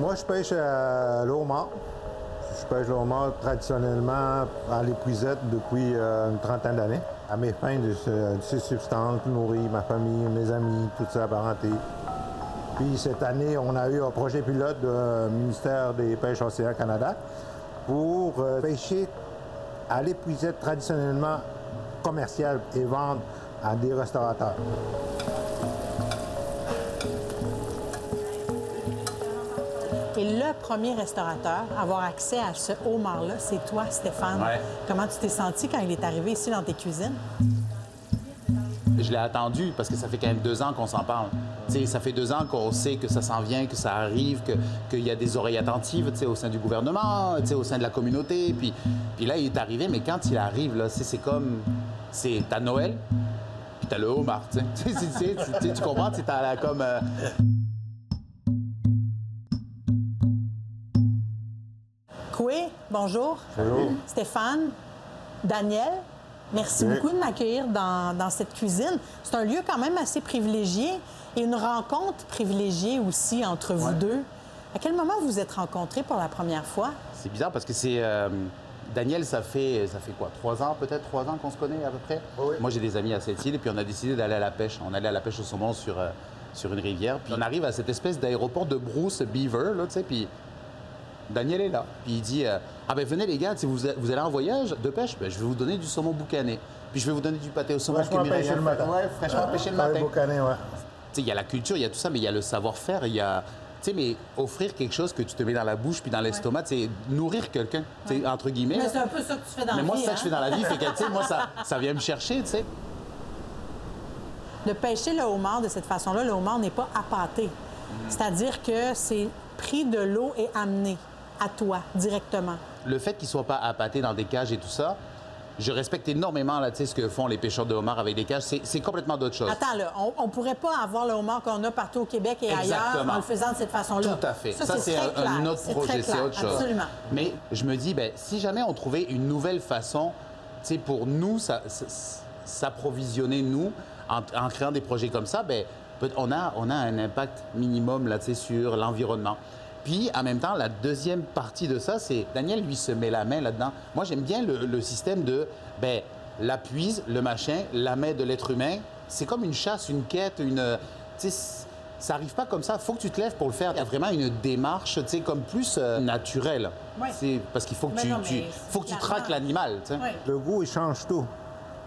Moi, je pêche à le homard. Je pêche le homard traditionnellement à l'épuisette depuis euh, une trentaine d'années. À mes fins de, de ces substances, nourrir ma famille, mes amis, toute sa parenté. Puis cette année, on a eu un projet pilote du ministère des Pêches Océan Canada pour euh, pêcher à l'épuisette traditionnellement commerciale et vendre à des restaurateurs. Le premier restaurateur à avoir accès à ce homard-là, c'est toi, Stéphane. Ouais. Comment tu t'es senti quand il est arrivé ici dans tes cuisines? Je l'ai attendu parce que ça fait quand même deux ans qu'on s'en parle. Ça fait deux ans qu'on sait que ça s'en vient, que ça arrive, que- qu'il y a des oreilles attentives au sein du gouvernement, au sein de la communauté. Puis, puis là, il est arrivé, mais quand il arrive, là, c'est c'est comme. C'est t'as Noël, puis t'as le homard. Tu sais. Tu sais, tu Coué, bonjour. Bonjour. Stéphane, Daniel, merci Oui. beaucoup de m'accueillir dans, dans cette cuisine. C'est un lieu quand même assez privilégié et une rencontre privilégiée aussi entre vous deux. À quel moment vous vous êtes rencontrés pour la première fois? C'est bizarre parce que c'est. euh, Daniel, ça fait, ça fait quoi? Trois ans, peut-être? Trois ans qu'on se connaît à peu près? Oui. Moi, j'ai des amis à cette île et puis on a décidé d'aller à la pêche. On allait à la pêche au saumon sur, euh, sur une rivière. Puis on arrive à cette espèce d'aéroport de Bruce Beaver, là, tu sais, puis Daniel est là. Puis il dit euh, Ah ben venez les gars, si vous, vous allez en voyage de pêche, ben, je vais vous donner du saumon boucané. Puis je vais vous donner du pâté au saumon Fraîchement pêché le matin. Ouais, fraîchement pêché le matin. les Boucanais, ouais. Tu sais, il y a la culture, il y a tout ça, mais il y a le savoir-faire, il y a. Tu sais, mais offrir quelque chose que tu te mets dans la bouche puis dans l'estomac, c'est nourrir quelqu'un, tu sais, entre guillemets. Mais c'est un peu ça que tu fais dans Mais la moi, vie, c'est ça que je fais hein? dans la vie. Fait que, tu sais, moi, ça, ça vient me chercher, tu sais. De pêcher le homard de cette façon-là, le homard n'est pas appâté. C'est-à-dire que c'est pris de l'eau et amené à toi directement. Le fait qu'il soit pas appâté dans des cages et tout ça, je respecte énormément, là, ce que font les pêcheurs de homard avec des cages. C'est complètement d'autre chose. Attends, là, on ne pourrait pas avoir le homard qu'on a partout au Québec et ailleurs en le faisant de cette façon-là. Tout à fait. Ça, c'est un, autre projet, c'est autre chose. Absolument. Mais je me dis, ben, si jamais on trouvait une nouvelle façon, pour nous, s'approvisionner, nous, en, en créant des projets comme ça, ben, on a, on a un impact minimum là, sur l'environnement. Puis, en même temps, la deuxième partie de ça, c'est Daniel, lui, se met la main là-dedans. Moi, j'aime bien le, le système de, ben, la puise, le machin, la main de l'être humain. C'est comme une chasse, une quête, une. tu sais, ça arrive pas comme ça. Il faut que tu te lèves pour le faire. Il y a vraiment une démarche, tu sais, comme plus euh, naturelle. Ouais. C'est parce qu'il faut que Mais tu, non, tu- mais faut que tu traques l'animal, tu sais. Oui. Le goût, il change tout.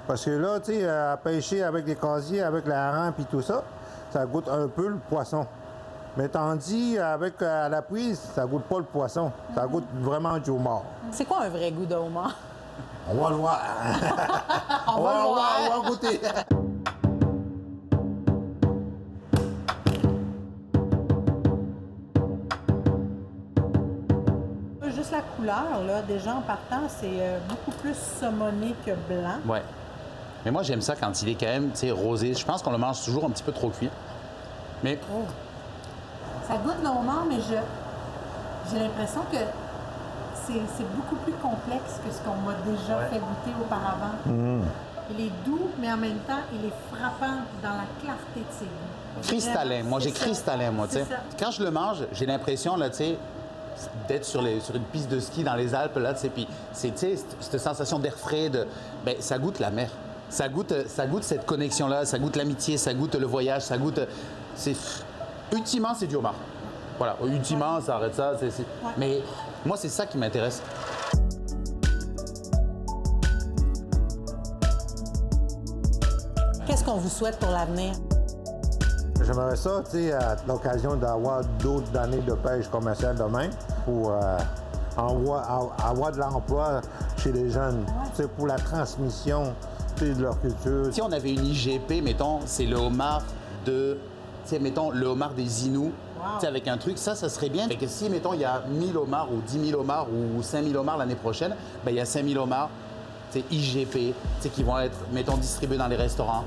Parce que là, tu sais, à pêcher avec les casiers, avec la hareng puis tout ça, ça goûte un peu le poisson. Mais tandis, avec euh, à la prise, ça goûte pas le poisson. Ça goûte vraiment du homard. C'est quoi un vrai goût de homard? On va le voir. On va le voir. on va goûter. Juste la couleur, là, déjà en partant, c'est euh, beaucoup plus saumonné que blanc. Ouais. Mais moi, j'aime ça quand il est quand même, tu sais, rosé. Je pense qu'on le mange toujours un petit peu trop cuit. Mais Ça goûte le homard, mais je, j'ai l'impression que c'est, c'est beaucoup plus complexe que ce qu'on m'a déjà fait goûter auparavant. Il est doux, mais en même temps, il est frappant dans la clarté de ses goûts. cristallin. Moi, j'ai ça. cristallin, moi, tu sais. Quand je le mange, j'ai l'impression, là, tu sais, d'être sur, les- sur une piste de ski dans les Alpes, là, tu sais, puis c'est, tu sais, cette- cette sensation d'air frais, de, ben, ça goûte la mer. Ça goûte, ça goûte cette connexion-là, ça goûte l'amitié, ça goûte le voyage, ça goûte... C'est... Ultimement, c'est du homard. Voilà, ultimement, ça arrête ça. c'est- c'est- Mais moi, c'est ça qui m'intéresse. Qu'est-ce qu'on vous souhaite pour l'avenir? J'aimerais ça, tu sais, à l'occasion d'avoir d'autres années de pêche commerciale demain pour euh, avoir de l'emploi chez les jeunes, tu sais, pour la transmission de leur culture. Si on avait une IGP, mettons, c'est le homard de. Sais, mettons, le homard des Inuits, sais, avec un truc, ça, ça serait bien. Fait que si, mettons, il y a 1000 homards ou 10 000 homards ou 5000 homards l'année prochaine, ben, il y a 5000 homards, tu sais, IGP, qui vont être, mettons, distribués dans les restaurants.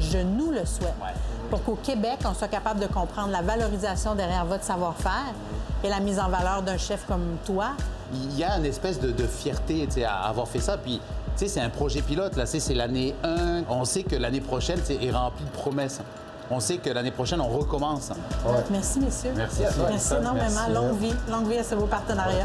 Je nous le souhaite. Ouais. Pour qu'au Québec, on soit capable de comprendre la valorisation derrière votre savoir-faire et la mise en valeur d'un chef comme toi. Il y a une espèce de, de fierté à avoir fait ça. Puis, tu sais, c'est un projet pilote. Là, c'est l'année 1. On sait que l'année prochaine tu sais, est remplie de promesses. on sait que l'année prochaine, on recommence. Merci, messieurs. Merci à toi. Merci énormément. Merci. Longue vie. Longue vie à ce beau partenariat.